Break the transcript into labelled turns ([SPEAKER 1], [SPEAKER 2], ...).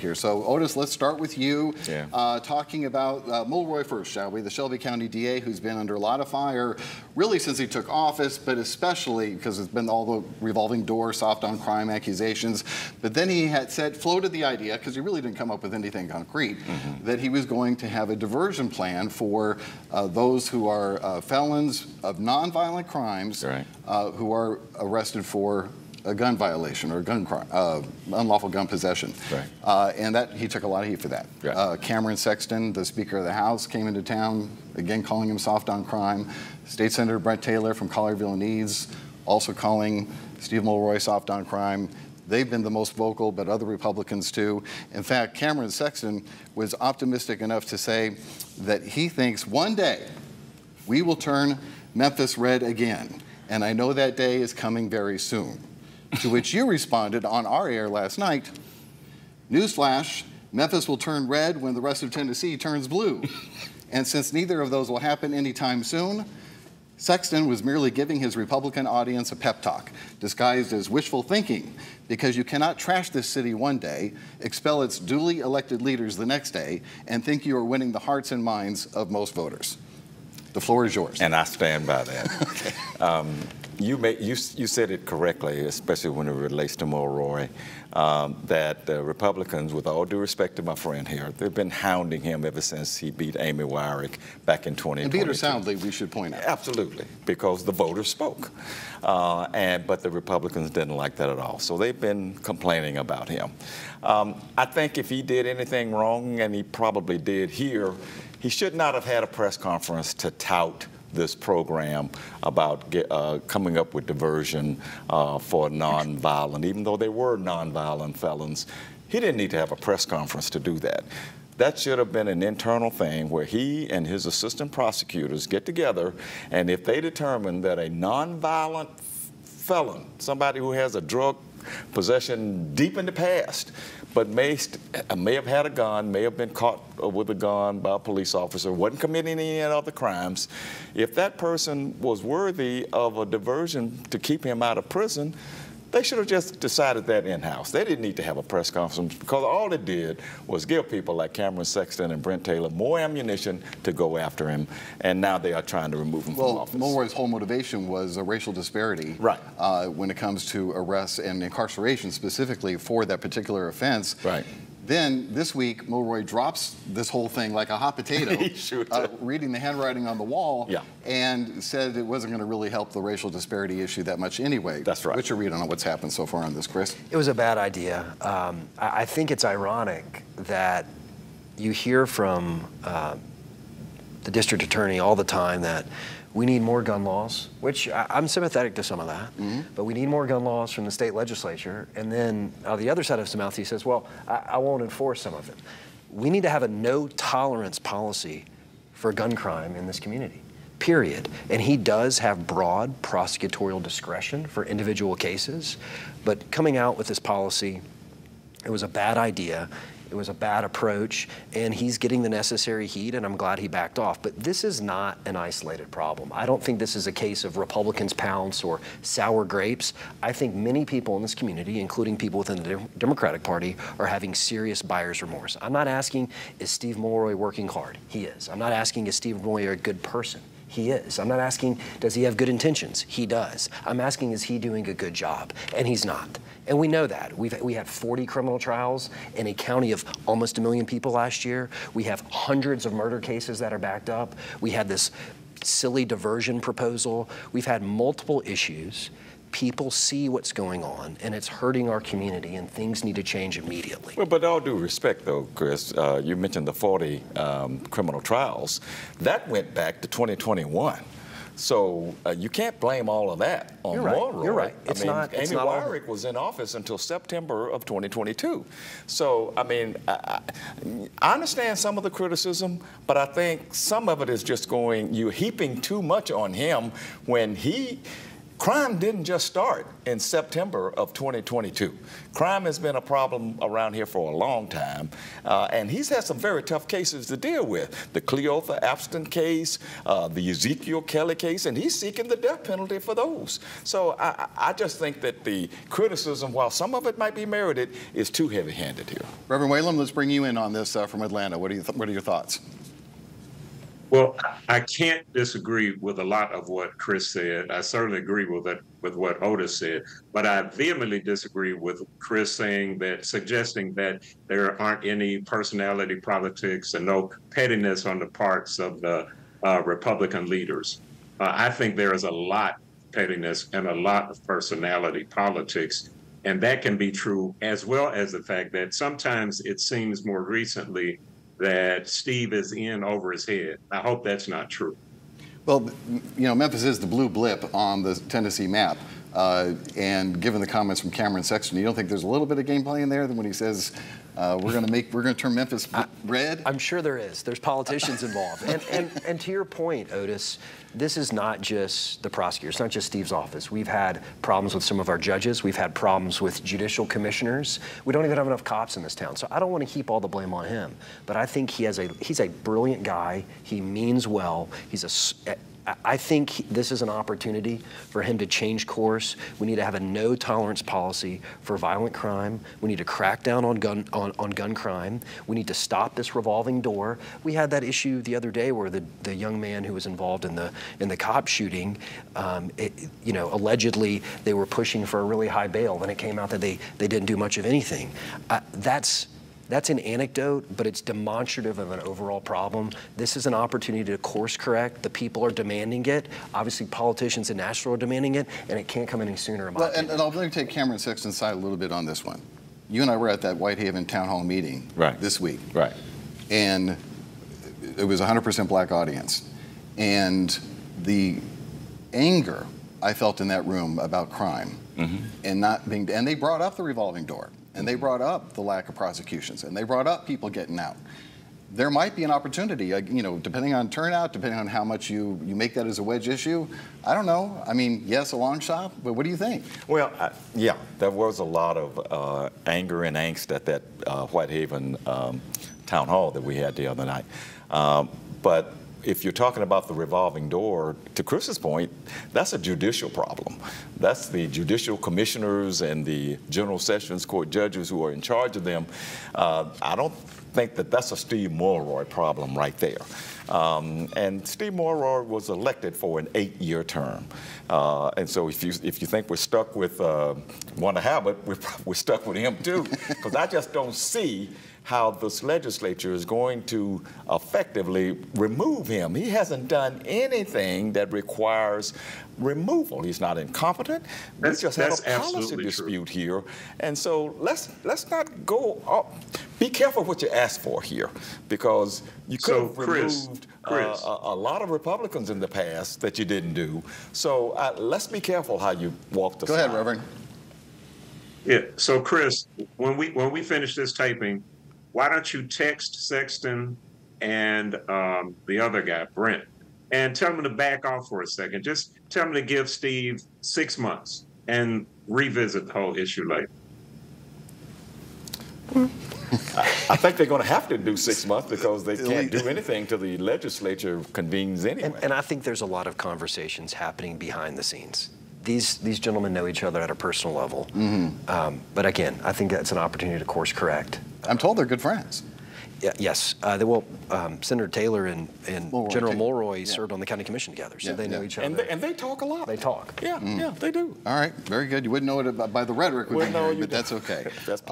[SPEAKER 1] here. So, Otis, let's start with you.
[SPEAKER 2] Yeah.
[SPEAKER 1] Uh, talking about uh, Mulroy first, shall we? The Shelby County DA, who's been under a lot of fire really since he took office, but especially because it's been all the revolving door, soft on crime accusations. But then he had said, floated the idea, because he really didn't come up with anything concrete,
[SPEAKER 2] Mm-hmm.
[SPEAKER 1] that he was going to have a diversion plan for uh, those who are uh, felons of nonviolent crimes
[SPEAKER 2] Right.
[SPEAKER 1] uh, who are arrested for a gun violation or gun crime, uh, unlawful gun possession.
[SPEAKER 2] Right.
[SPEAKER 1] Uh, and that he took a lot of heat for that.
[SPEAKER 2] Right.
[SPEAKER 1] Uh, Cameron Sexton, the Speaker of the House, came into town, again calling him soft on crime. State Senator Brent Taylor from Collierville Needs, also calling Steve Mulroy soft on crime. They've been the most vocal, but other Republicans too. In fact, Cameron Sexton was optimistic enough to say that he thinks one day we will turn Memphis red again. And I know that day is coming very soon. To which you responded on our air last night Newsflash Memphis will turn red when the rest of Tennessee turns blue. and since neither of those will happen anytime soon, Sexton was merely giving his Republican audience a pep talk, disguised as wishful thinking, because you cannot trash this city one day, expel its duly elected leaders the next day, and think you are winning the hearts and minds of most voters. The floor is yours.
[SPEAKER 2] And I stand by that. um, you, may, you, you said it correctly, especially when it relates to Mulroy, um, that the Republicans, with all due respect to my friend here, they've been hounding him ever since he beat Amy Weirich back in 2020.
[SPEAKER 1] and beat her soundly, we should point out.
[SPEAKER 2] Absolutely, because the voters spoke. Uh, and, but the Republicans didn't like that at all. So they've been complaining about him. Um, I think if he did anything wrong, and he probably did here, he should not have had a press conference to tout this program about get, uh, coming up with diversion uh, for nonviolent, even though they were nonviolent felons. He didn't need to have a press conference to do that. That should have been an internal thing where he and his assistant prosecutors get together, and if they determine that a nonviolent felon, somebody who has a drug possession deep in the past, but may, uh, may have had a gun, may have been caught uh, with a gun by a police officer, wasn't committing any other crimes, if that person was worthy of a diversion to keep him out of prison, they should have just decided that in-house. They didn't need to have a press conference because all it did was give people like Cameron Sexton and Brent Taylor more ammunition to go after him, and now they are trying to remove him from
[SPEAKER 1] Well,
[SPEAKER 2] office.
[SPEAKER 1] Mulroy's whole motivation was a racial disparity
[SPEAKER 2] Right.
[SPEAKER 1] uh, when it comes to arrests and incarceration specifically for that particular offense.
[SPEAKER 2] Right.
[SPEAKER 1] Then this week, Mulroy drops this whole thing like a hot potato,
[SPEAKER 2] He sure
[SPEAKER 1] uh, reading the handwriting on the wall,
[SPEAKER 2] Yeah.
[SPEAKER 1] and said it wasn't going to really help the racial disparity issue that much anyway.
[SPEAKER 2] That's right.
[SPEAKER 1] What's your read on what's happened so far on this, Chris?
[SPEAKER 3] It was a bad idea. Um, I, I think it's ironic that you hear from uh, the district attorney all the time that we need more gun laws, which I, I'm sympathetic to some of that, mm-hmm. but we need more gun laws from the state legislature. And then on the other side of his mouth, he says, well, I, I won't enforce some of it. We need to have a no tolerance policy for gun crime in this community period. And he does have broad prosecutorial discretion for individual cases, but coming out with this policy, it was a bad idea. It was a bad approach, and he's getting the necessary heat, and I'm glad he backed off. But this is not an isolated problem. I don't think this is a case of Republicans pounce or sour grapes. I think many people in this community, including people within the Dem- Democratic Party, are having serious buyer's remorse. I'm not asking, is Steve Mulroy working hard? He is. I'm not asking, is Steve Mulroy a good person? He is. I'm not asking, does he have good intentions? He does. I'm asking, is he doing a good job? And he's not. And we know that. We've, we had 40 criminal trials in a county of almost a million people last year. We have hundreds of murder cases that are backed up. We had this silly diversion proposal. We've had multiple issues. People see what's going on, and it's hurting our community, and things need to change immediately.
[SPEAKER 2] Well, but all due respect, though, Chris, uh, you mentioned the 40 um, criminal trials. That went back to 2021. So uh, you can't blame all of that on
[SPEAKER 3] You're right. You're right.
[SPEAKER 2] I
[SPEAKER 3] It's
[SPEAKER 2] mean,
[SPEAKER 3] not- it's
[SPEAKER 2] Amy
[SPEAKER 3] not all-
[SPEAKER 2] Weirich was in office until September of 2022. So, I mean, I, I I understand some of the criticism, but I think some of it is just going, you're heaping too much on him when he crime didn't just start in September of 2022. Crime has been a problem around here for a long time, uh, and he's had some very tough cases to deal with. The Cleotha Abston case, uh, the Ezekiel Kelly case, and he's seeking the death penalty for those. So I, I just think that the criticism, while some of it might be merited, is too heavy-handed here.
[SPEAKER 1] Reverend Whalum, let's bring you in on this uh, from Atlanta. What, do you what are your thoughts?
[SPEAKER 4] Well, I can't disagree with a lot of what Chris said. I certainly agree with it, with what Otis said, but I vehemently disagree with Chris saying that, suggesting that there aren't any personality politics and no pettiness on the parts of the uh, Republican leaders. Uh, I think there is a lot of pettiness and a lot of personality politics, and that can be true as well as the fact that sometimes it seems more recently that Steve is in over his head. I hope that's not true.
[SPEAKER 1] Well, you know, Memphis is the blue blip on the Tennessee map. Uh, and given the comments from Cameron Sexton, you don't think there's a little bit of game play in there than when he says uh, we're going to make we're going to turn Memphis red?
[SPEAKER 3] I'm sure there is. There's politicians involved. And, and, and to your point, Otis, this is not just the prosecutor. It's not just Steve's office. We've had problems with some of our judges. We've had problems with judicial commissioners. We don't even have enough cops in this town. So I don't want to heap all the blame on him. But I think he has a he's a brilliant guy. He means well. He's a I think this is an opportunity for him to change course. We need to have a no tolerance policy for violent crime. We need to crack down on gun on, on gun crime. We need to stop this revolving door. We had that issue the other day where the, the young man who was involved in the in the cop shooting, um, it, you know, allegedly they were pushing for a really high bail, and it came out that they they didn't do much of anything. Uh, that's that's an anecdote, but it's demonstrative of an overall problem. This is an opportunity to course correct. The people are demanding it. Obviously, politicians in Nashville are demanding it, and it can't come any sooner. In my
[SPEAKER 1] well, and, and I'll let me take Cameron Sexton's side a little bit on this one. You and I were at that Whitehaven town hall meeting
[SPEAKER 2] right.
[SPEAKER 1] this week.
[SPEAKER 2] Right.
[SPEAKER 1] And it was a 100% black audience. And the anger I felt in that room about crime mm-hmm. and not being, and they brought up the revolving door. And they brought up the lack of prosecutions, and they brought up people getting out. There might be an opportunity, you know, depending on turnout, depending on how much you, you make that as a wedge issue. I don't know. I mean, yes, a long shot, but what do you think?
[SPEAKER 2] Well, I, yeah, there was a lot of uh, anger and angst at that uh, Whitehaven um, town hall that we had the other night. Um, but if you're talking about the revolving door, to Chris's point, that's a judicial problem. That's the judicial commissioners and the General Sessions Court judges who are in charge of them. Uh, I don't think that that's a Steve Mulroy problem right there. Um, and Steve Mulroy was elected for an eight-year term. Uh, and so if you, if you think we're stuck with uh, Wanda Halbert, we're, we're stuck with him too, because I just don't see how this legislature is going to effectively remove him. He hasn't done anything that requires removal. He's not incompetent.
[SPEAKER 4] That's,
[SPEAKER 2] we just have a policy dispute
[SPEAKER 4] true.
[SPEAKER 2] here. And so let's let's not go up. Be careful what you ask for here, because you could
[SPEAKER 4] so,
[SPEAKER 2] have
[SPEAKER 4] Chris,
[SPEAKER 2] removed
[SPEAKER 4] Chris.
[SPEAKER 2] Uh, a, a, lot of Republicans in the past that you didn't do. So uh, let's be careful how you walk the
[SPEAKER 1] Go ahead, Reverend.
[SPEAKER 4] Yeah. So, Chris, when we when we finish this taping, why don't you text Sexton and um, the other guy, Brent, and tell them to back off for a second. Just tell them to give Steve six months and revisit the whole issue later.
[SPEAKER 2] I think they're going to have to do six months because they can't do anything till the legislature convenes anyway.
[SPEAKER 3] And, and I think there's a lot of conversations happening behind the scenes these these gentlemen know each other at a personal level. Mm-hmm. Um, but again, I think that's an opportunity to course correct.
[SPEAKER 1] I'm told they're good friends.
[SPEAKER 3] Yeah, yes. Uh, they, well, um, Senator Taylor and, and Mulroy General Mulroy yeah. served on the county commission together, so yeah, they know yeah. each other.
[SPEAKER 2] And they, and they, talk a lot.
[SPEAKER 3] They talk.
[SPEAKER 2] Yeah, mm. yeah, they do.
[SPEAKER 1] All right, very good. You wouldn't know it by the rhetoric,
[SPEAKER 2] we know
[SPEAKER 1] but that's okay.
[SPEAKER 2] that's